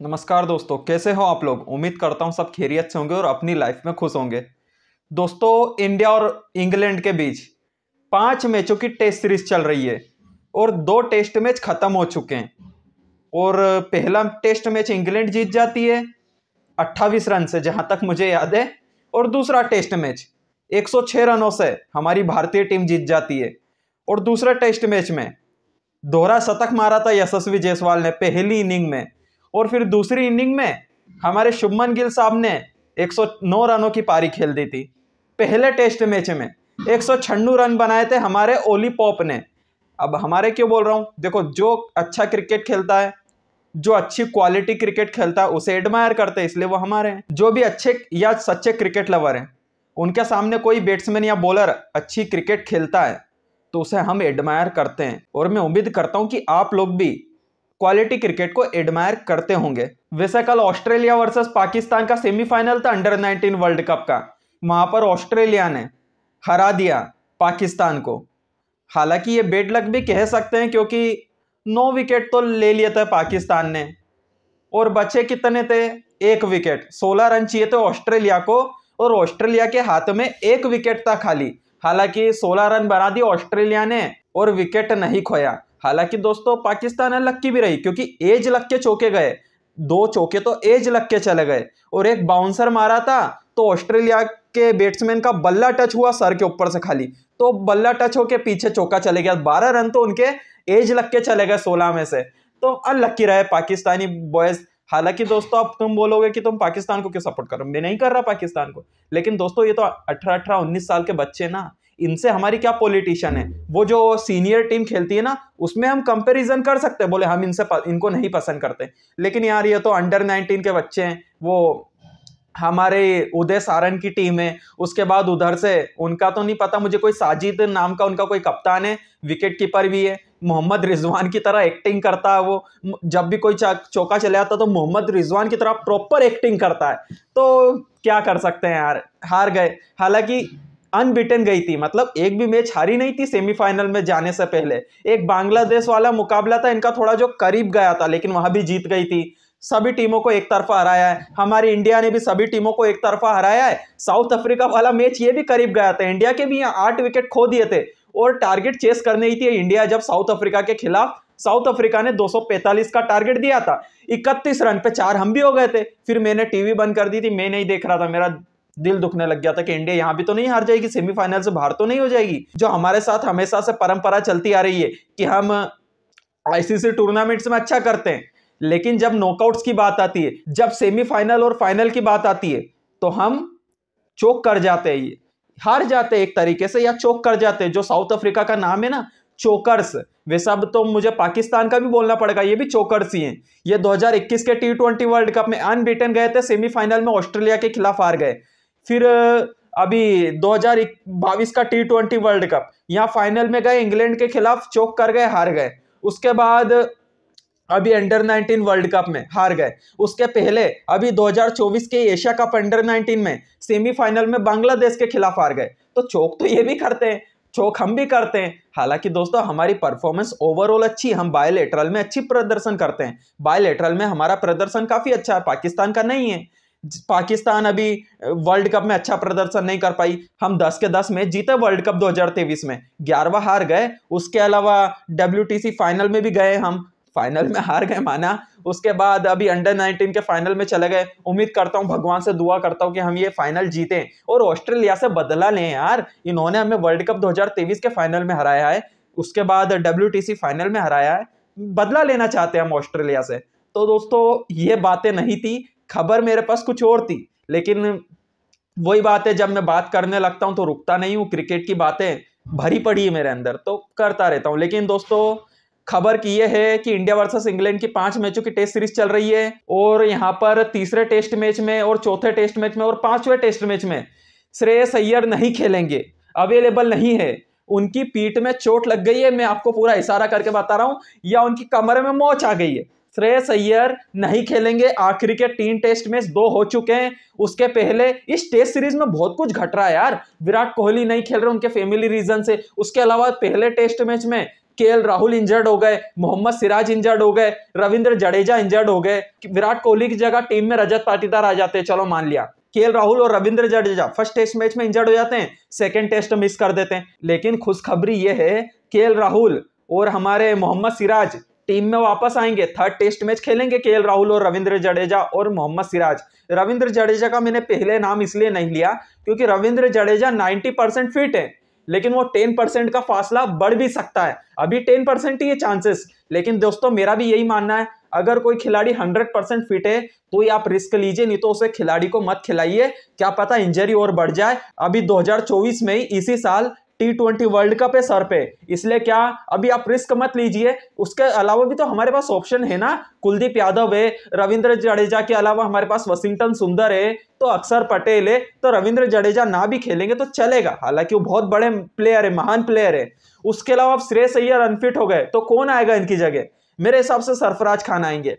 नमस्कार दोस्तों, कैसे हो आप लोग? उम्मीद करता हूँ सब खैरियत से होंगे और अपनी लाइफ में खुश होंगे। दोस्तों, इंडिया और इंग्लैंड के बीच पाँच मैचों की टेस्ट सीरीज़ चल रही है और दो टेस्ट मैच खत्म हो चुके हैं। और पहला टेस्ट मैच इंग्लैंड जीत जाती है 28 रन से, जहाँ तक मुझे याद है। और दूसरा टेस्ट मैच 106 रनों से हमारी भारतीय टीम जीत जाती है। और दूसरे टेस्ट मैच में दोहरा शतक मारा था यशस्वी जायसवाल ने पहली इनिंग में। और फिर दूसरी इनिंग में हमारे शुभमन गिल साहब ने 109 रनों की पारी खेल दी थी। पहले टेस्ट मैच में एक रन बनाए थे हमारे ओली पॉप ने। अब हमारे क्यों बोल रहा हूँ? देखो, जो अच्छा क्रिकेट खेलता है, जो अच्छी क्वालिटी क्रिकेट खेलता है, उसे एडमायर करते हैं, इसलिए वो हमारे हैं। जो भी अच्छे या सच्चे क्रिकेट लवर हैं, उनके सामने कोई बैट्समैन या बॉलर अच्छी क्रिकेट खेलता है तो उसे हम एडमायर करते हैं। और मैं उम्मीद करता हूँ कि आप लोग भी क्वालिटी क्रिकेट को एडमायर करते होंगे। वैसे कल ऑस्ट्रेलिया वर्सेस पाकिस्तान का सेमीफाइनल था अंडर 19 वर्ल्ड कप का। वहाँ पर ऑस्ट्रेलिया ने हरा दिया पाकिस्तान को। हालाँकि ये बेड लक भी कह सकते हैं क्योंकि नौ विकेट तो ले लिए थे पाकिस्तान ने। और बचे कितने थे? एक विकेट। सोलह रन चाहिए थे ऑस्ट्रेलिया को और ऑस्ट्रेलिया के हाथ में एक विकेट था खाली। हालाँकि सोलह रन बना दी ऑस्ट्रेलिया ने और विकेट नहीं खोया। हालाँकि दोस्तों, पाकिस्तान लक्की भी रही, क्योंकि एज लग के चौके गए। दो चौके तो एज लग के चले गए। और एक बाउंसर मारा था तो ऑस्ट्रेलिया के बैट्समैन का बल्ला टच हुआ सर के ऊपर से खाली। तो बल्ला टच होके पीछे चौका चले गया। बारह रन तो उनके एज लग के चले गए सोलह में से। तो अनलक्की रहे पाकिस्तानी बॉयज़ हालाँकि दोस्तों, अब तुम बोलोगे कि तुम पाकिस्तान को क्यों सपोर्ट करो मैं नहीं कर रहा पाकिस्तान को। लेकिन दोस्तों, ये तो अठारह अठारह, उन्नीस साल के बच्चे ना, इनसे हमारी क्या पॉलिटिशियन है? वो जो सीनियर टीम खेलती है ना, उसमें हम कंपैरिजन कर सकते हैं। बोले, हम इनसे इनको नहीं पसंद करते। लेकिन यार, ये तो अंडर नाइनटीन के बच्चे हैं, वो हमारे उदय सारण की टीम है, उसके बाद उधर से, उनका तो नहीं पता मुझे कोई साजिद नाम का उनका कोई कप्तान है विकेट कीपर भी है, मोहम्मद रिजवान की तरह एक्टिंग करता है वो, जब भी कोई चौका चले आता तो मोहम्मद रिजवान की तरह प्रॉपर एक्टिंग करता है। तो क्या कर सकते हैं यार, हार गए। हालाँकि अनबिटन गई थी मतलब एक भी मैच हारी नहीं थी सेमीफाइनल में जाने से पहले। एक बांग्लादेश वाला मुकाबला था, इनका थोड़ा जो करीब गया था, लेकिन वहाँ भी जीत गई थी। सभी टीमों को एक तरफा हराया है। हमारी इंडिया ने भी सभी टीमों को एक तरफा हराया है। साउथ अफ्रीका वाला मैच ये भी करीब गया था। इंडिया के भी यहाँ आठ विकेट खो दिए थे और टारगेट चेस करने ही थी इंडिया, जब साउथ अफ्रीका के खिलाफ। साउथ अफ्रीका ने 245 का टारगेट दिया था। 31 रन पे चार हम भी हो गए थे। फिर मैंने टीवी बंद कर दी थी। मैं नहीं देख रहा था। मेरा दिल दुखने लग गया था कि इंडिया यहाँ भी तो नहीं हार जाएगी। सेमीफाइनल से बाहर तो नहीं हो जाएगी। जो हमारे साथ हमेशा से परंपरा चलती आ रही है कि हम आईसीसी टूर्नामेंट्स में अच्छा करते हैं। लेकिन जब नॉकआउट्स की बात आती है, जब सेमीफाइनल और फाइनल की बात आती है तो हम चोक कर जाते हैं हार जाते एक तरीके से या चोक कर जाते हैं। जो साउथ अफ्रीका का नाम है ना चोकर्स वैसा अब तो मुझे पाकिस्तान का भी बोलना पड़ेगा, ये भी चोकर्स ही हैं। ये 2021 के टी ट्वेंटी वर्ल्ड कप में अनबीटन गए थे सेमीफाइनल में ऑस्ट्रेलिया के खिलाफ हार गए। फिर अभी 2022 का टी ट्वेंटी वर्ल्ड कप यहाँ फाइनल में गए इंग्लैंड के खिलाफ चोक कर गए, हार गए। उसके बाद अभी अंडर 19 वर्ल्ड कप में हार गए। उसके पहले, अभी 2024 के एशिया कप अंडर 19 में सेमीफाइनल में बांग्लादेश के खिलाफ हार गए। तो चौक तो ये भी करते हैं, चौक हम भी करते हैं। हालाँकि दोस्तों, हमारी परफॉर्मेंस ओवरऑल अच्छी हम बायोलेटरल में अच्छी प्रदर्शन करते हैं। बायोलेटरल में हमारा प्रदर्शन काफ़ी अच्छा है, पाकिस्तान का नहीं है। पाकिस्तान अभी वर्ल्ड कप में अच्छा प्रदर्शन नहीं कर पाई। हम 10 के 10 मैच जीते वर्ल्ड कप 2023 में। ग्यारहवा हार गए, उसके अलावा डब्ल्यूटीसी फाइनल में भी गए हम। फाइनल में हार गए, माना। उसके बाद अभी अंडर 19 के फाइनल में चले गए। उम्मीद करता हूँ, भगवान से दुआ करता हूँ कि हम ये फाइनल जीतें। और ऑस्ट्रेलिया से बदला लें यार। इन्होंने हमें वर्ल्ड कप 2023 के फाइनल में हराया है। उसके बाद डब्ल्यूटीसी फाइनल में हराया है। बदला लेना चाहते हैं हम ऑस्ट्रेलिया से। तो दोस्तों, ये बातें नहीं थी। खबर मेरे पास कुछ और थी। लेकिन वही बात है जब मैं बात करने लगता हूँ तो रुकता नहीं हूँ। क्रिकेट की बातें भरी पड़ी है मेरे अंदर। तो करता रहता हूँ। लेकिन दोस्तों खबर की यह है कि इंडिया वर्सेस इंग्लैंड की पाँच मैचों की टेस्ट सीरीज़ चल रही है और यहाँ पर तीसरे टेस्ट मैच में और चौथे टेस्ट मैच में और पाँचवें टेस्ट मैच में श्रेयस अय्यर नहीं खेलेंगे अवेलेबल नहीं है। उनकी पीठ में चोट लग गई है, मैं आपको पूरा इशारा करके बता रहा हूँ, या उनकी कमर में मोच आ गई है। श्रेयस अय्यर नहीं खेलेंगे, आखिरी के तीन टेस्ट मैच दो हो चुके हैं, उसके पहले इस टेस्ट सीरीज़ में बहुत कुछ घट रहा है यार। विराट कोहली नहीं खेल रहे, उनके फैमिली रीजन से। उसके अलावा पहले टेस्ट मैच में के राहुल इंजर्ड हो गए, मोहम्मद सिराज इंजर्ड हो गए, रविंद्र जडेजा इंजर्ड हो गए, विराट कोहली की जगह टीम में रजत पाटीदार आ जाते हैं। चलो मान लिया। के राहुल और Ravindra Jadeja first test match में इंजर्ड हो जाते हैं सेकेंड टेस्ट मिस कर देते हैं। लेकिन खुशखबरी यह है के राहुल और हमारे मोहम्मद सिराज टीम में वापस आएँगे। थर्ड टेस्ट मैच खेलेंगे के राहुल और रविंद्र जडेजा और मोहम्मद सिराज। रविंद्र जडेजा का मैंने पहले नाम इसलिए नहीं लिया, क्योंकि रविंद्र जडेजा 90 परसेंट फिट है। लेकिन वो टेन परसेंट का फासला बढ़ भी सकता है। अभी टेन परसेंट ही है चांसेस लेकिन दोस्तों, मेरा भी यही मानना है, अगर कोई खिलाड़ी 100 परसेंट फिट है तो ही आप रिस्क लीजिए, नहीं तो उसे खिलाड़ी को मत खिलाइए। क्या पता इंजरी और बढ़ जाए। अभी 2024 में ही इसी साल टी ट्वेंटी वर्ल्ड कप है सर पे। इसलिए क्या, अभी आप रिस्क मत लीजिए। उसके अलावा भी तो हमारे पास ऑप्शन है ना, कुलदीप यादव है, रविंद्र जडेजा के अलावा हमारे पास वशिंगटन सुंदर है तो अक्षर पटेल है तो रविंद्र जडेजा ना भी खेलेंगे तो चलेगा। हालाँकि वो बहुत बड़े प्लेयर है, महान प्लेयर है। उसके अलावा आप श्रेयस अय्यर अनफिट हो गए तो कौन आएगा इनकी जगह? मेरे हिसाब से सरफराज खान आएँगे।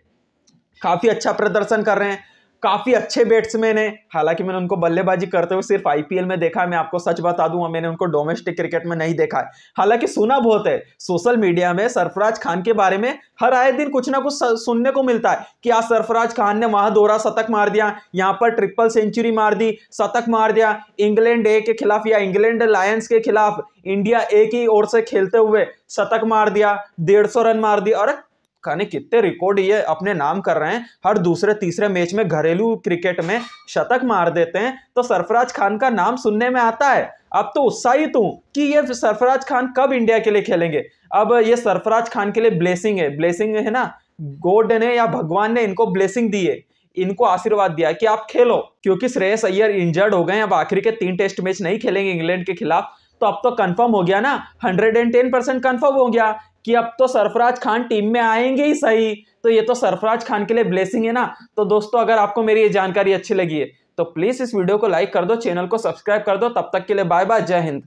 काफ़ी अच्छा प्रदर्शन कर रहे हैं। काफ़ी अच्छे बैट्समैन है। हालाँकि मैंने उनको बल्लेबाजी करते हुए सिर्फ़ आईपीएल में देखा है, मैं आपको सच बता दूँगा मैंने उनको डोमेस्टिक क्रिकेट में नहीं देखा है। हालाँकि सुना बहुत है सोशल मीडिया में सरफराज खान के बारे में हर आए दिन कुछ ना कुछ सुनने को मिलता है कि आज सरफराज खान ने वहाँ दोहरा शतक मार दिया, यहाँ पर ट्रिपल सेंचुरी मार दी, शतक मार दिया। इंग्लैंड ए के खिलाफ या इंग्लैंड लायंस के खिलाफ इंडिया ए की ओर से खेलते हुए शतक मार दिया, डेढ़ रन मार दिया और खाने कितने रिकॉर्ड ये अपने नाम कर रहे हैं, हर दूसरे, तीसरे मैच में घरेलू क्रिकेट में शतक मार देते हैं तो सरफराज खान का नाम सुनने में आता है। अब तो उत्साहित हूँ कि ये सरफराज खान कब इंडिया के लिए खेलेंगे। अब ये सरफराज खान के लिए ब्लेसिंग है। ब्लेसिंग है ना? गॉड ने या भगवान ने इनको ब्लेसिंग दी है। इनको आशीर्वाद दिया कि आप खेलो, क्योंकि श्रेयस अय्यर इंजर्ड हो गए अब आखिरी के तीन टेस्ट मैच नहीं खेलेंगे इंग्लैंड के खिलाफ। तो अब तो कंफर्म हो गया ना? Hundred and ten percent confirm हो गया। कि अब तो सरफराज खान टीम में आएँगे ही सही। तो ये तो सरफराज खान के लिए ब्लेसिंग है ना। तो दोस्तों, अगर आपको मेरी ये जानकारी अच्छी लगी है तो प्लीज़ इस वीडियो को लाइक कर दो चैनल को सब्सक्राइब कर दो। तब तक के लिए बाय बाय जय हिंद।